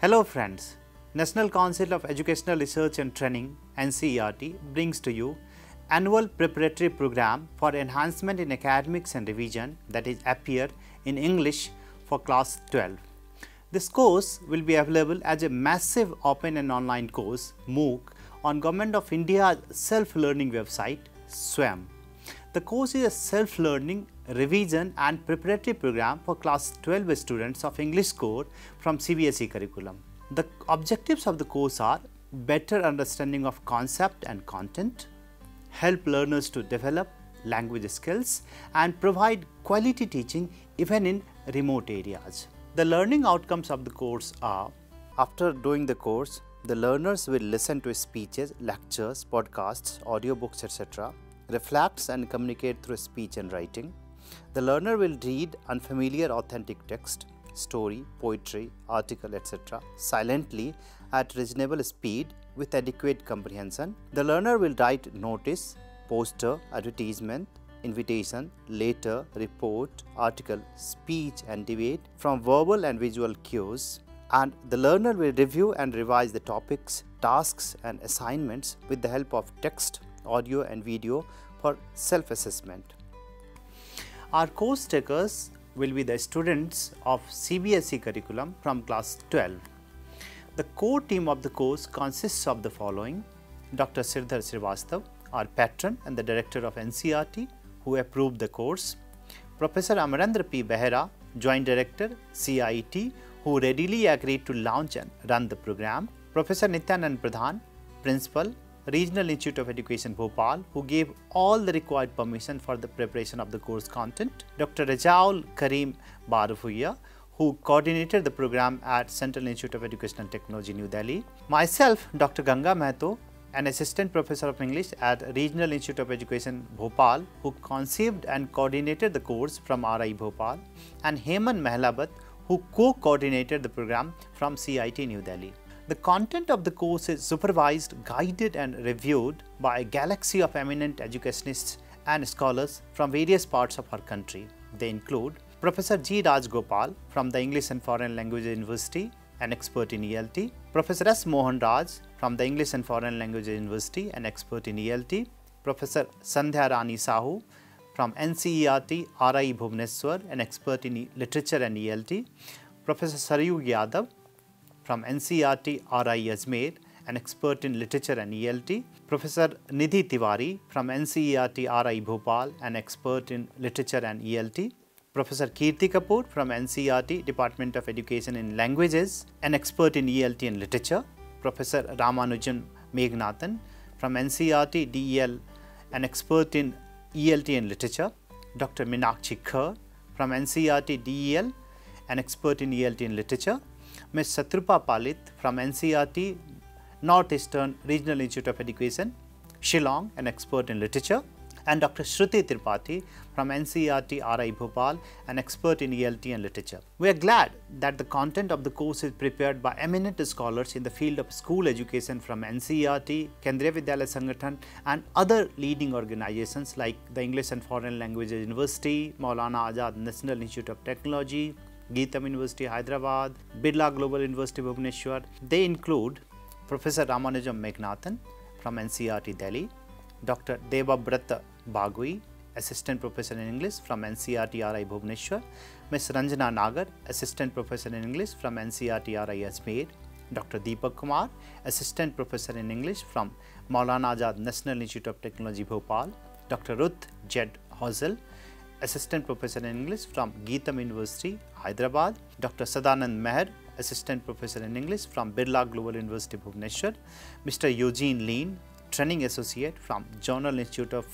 Hello friends, National Council of Educational Research and Training NCERT brings to you annual preparatory program for enhancement in academics and revision that is appear in English for class 12. This course will be available as a massive open and online course MOOC on Government of India's self-learning website SWAYAM. The course is a self-learning revision and preparatory program for class 12 students of English core from CBSE curriculum. The objectives of the course are better understanding of concept and content, help learners to develop language skills and provide quality teaching even in remote areas. The learning outcomes of the course are after doing the course, the learners will listen to speeches, lectures, podcasts, audiobooks, etc., reflects and communicate through speech and writing, the learner will read unfamiliar authentic text, story, poetry, article, etc. silently at reasonable speed with adequate comprehension. The learner will write notice, poster, advertisement, invitation, letter, report, article, speech and debate from verbal and visual cues and the learner will review and revise the topics, tasks and assignments with the help of text, audio and video for self-assessment. Our course takers will be the students of CBSE curriculum from class 12. The core team of the course consists of the following Dr. Sridhar Srivastav, our patron and the director of NCERT, who approved the course, Professor Amarendra P. Behera, Joint Director, CIT, who readily agreed to launch and run the program, Professor Nityanand Pradhan, Principal, Regional Institute of Education Bhopal who gave all the required permission for the preparation of the course content, Dr. Rejaul Karim Barbhuiya who coordinated the program at Central Institute of Educational Technology, New Delhi, myself, Dr. Ganga Mahto, an assistant professor of English at Regional Institute of Education Bhopal who conceived and coordinated the course from RI Bhopal and Heman Mehlabat who co-coordinated the program from CIT New Delhi. The content of the course is supervised, guided and reviewed by a galaxy of eminent educationists and scholars from various parts of our country. They include Professor G. Raj Gopal from the English and Foreign Languages University, an expert in ELT, Professor S. Mohan Raj from the English and Foreign Languages University, an expert in ELT, Professor Sandhya Rani Sahu from NCERT RI Bhubaneswar, an expert in literature and ELT, Professor Saryu Yadav from NCERT RI Ajmer, an expert in literature and ELT, Professor Nidhi Tiwari from NCERT RI Bhopal, an expert in literature and ELT, Professor Kirti Kapoor from NCERT Department of Education in Languages, an expert in ELT and literature, Professor Ramanujam Meganathan from NCERT DEL, an expert in ELT and literature, Dr. Minakshi Kher from NCERT DEL, an expert in ELT and literature, Ms. Satrupa Palit from NCERT Northeastern Regional Institute of Education, Shillong, an expert in literature, and Dr. Shruti Tripathi from NCERT RI Bhopal, an expert in ELT and literature. We are glad that the content of the course is prepared by eminent scholars in the field of school education from NCERT, Kendriya Vidyalaya Sangathan and other leading organizations like the English and Foreign Languages University, Maulana Azad National Institute of Technology, Geetam University Hyderabad, Birla Global University Bhubaneswar. They include Professor Ramanujam Meghnathan from NCERT Delhi, Dr. Debabrata Bagui, Assistant Professor in English from NCERT RI Bhubaneswar, Ms. Ranjana Nagar, Assistant Professor in English from NCERT RI Ajmer, Dr. Deepak Kumar, Assistant Professor in English from Maulana Azad National Institute of Technology Bhopal, Dr. Ruth Jed Hazel, Assistant Professor in English from Geetam University, Hyderabad, Dr. Sadanand Meher, Assistant Professor in English from Birla Global University, Bhubaneswar, Mr. Eugene Lean, Training Associate from Journal Institute of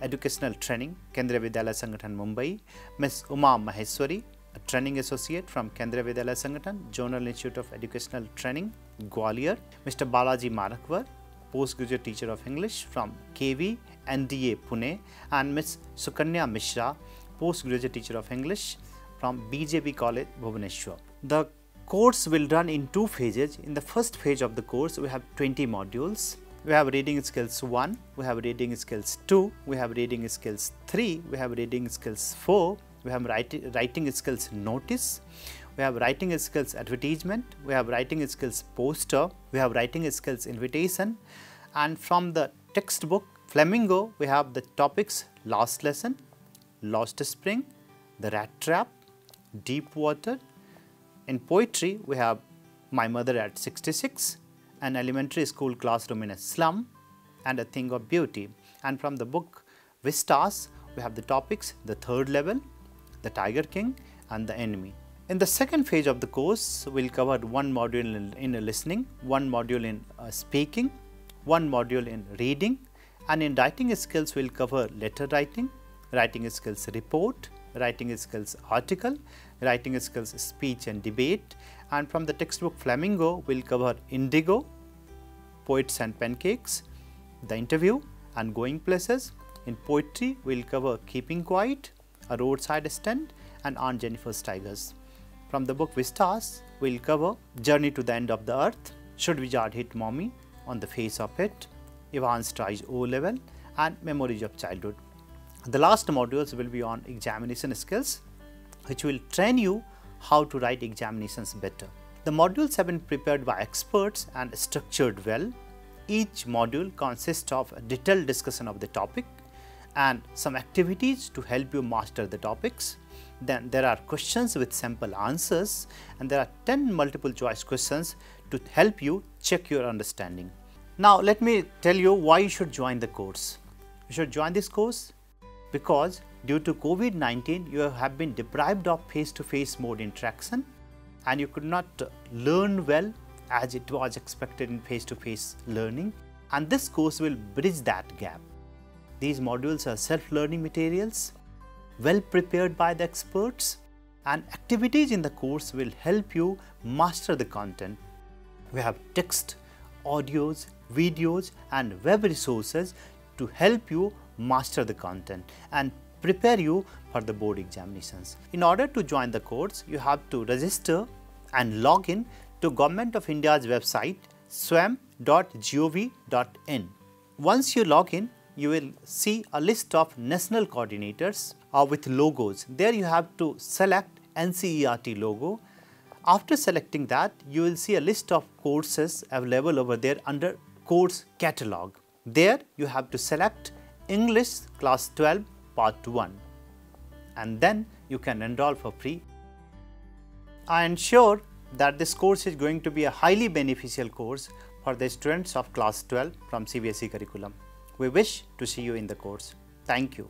Educational Training, Kendriya Vidyalaya Sangathan, Mumbai, Ms. Uma Maheswari, a Training Associate from Kendriya Vidyalaya Sangathan, Journal Institute of Educational Training, Gwalior, Mr. Balaji Marakwar, postgraduate teacher of English from KV NDA Pune and Ms. Sukanya Mishra, postgraduate teacher of English from BJB College Bhubaneswar. The course will run in two phases. In the first phase of the course, we have 20 modules. We have reading skills 1, we have reading skills 2, we have reading skills 3, we have reading skills 4, we have writing, writing skills notice, we have writing skills advertisement, we have writing skills poster, we have writing skills invitation and from the textbook Flamingo we have the topics last lesson, lost spring, the rat trap, deep water. In poetry we have my mother at 66, an elementary school classroom in a slum and a thing of beauty and from the book Vistas we have the topics the third level, the tiger king and the enemy. In the second phase of the course, we will cover one module in, in listening, one module in uh, speaking, one module in reading and in writing skills we will cover letter writing, writing skills report, writing skills article, writing skills speech and debate and from the textbook Flamingo we will cover indigo, poets and pancakes, the interview and going places. In poetry we will cover keeping quiet, a roadside stand and Aunt Jennifer's tigers. From the book Vistas, we'll cover Journey to the End of the Earth, Should Wizard Hit Mommy, On the Face of It, Evans tries O level, and Memories of Childhood. The last modules will be on examination skills, which will train you how to write examinations better. The modules have been prepared by experts and structured well. Each module consists of a detailed discussion of the topic and some activities to help you master the topics. Then there are questions with sample answers and there are 10 multiple choice questions to help you check your understanding. Now let me tell you why you should join the course. You should join this course because due to COVID-19 you have been deprived of face-to-face -face mode interaction and you could not learn well as it was expected in face-to-face -face learning and this course will bridge that gap. These modules are self-learning materials well prepared by the experts and activities in the course will help you master the content. We have text, audios, videos and web resources to help you master the content and prepare you for the board examinations. In order to join the course, you have to register and log in to Government of India's website swayam.gov.in. Once you log in, you will see a list of national coordinators uh, with logos. There you have to select NCERT logo. After selecting that, you will see a list of courses available over there under course catalog. There you have to select English class 12 part 1 and then you can enroll for free. I am sure that this course is going to be a highly beneficial course for the students of class 12 from CBSE curriculum. We wish to see you in the course. Thank you.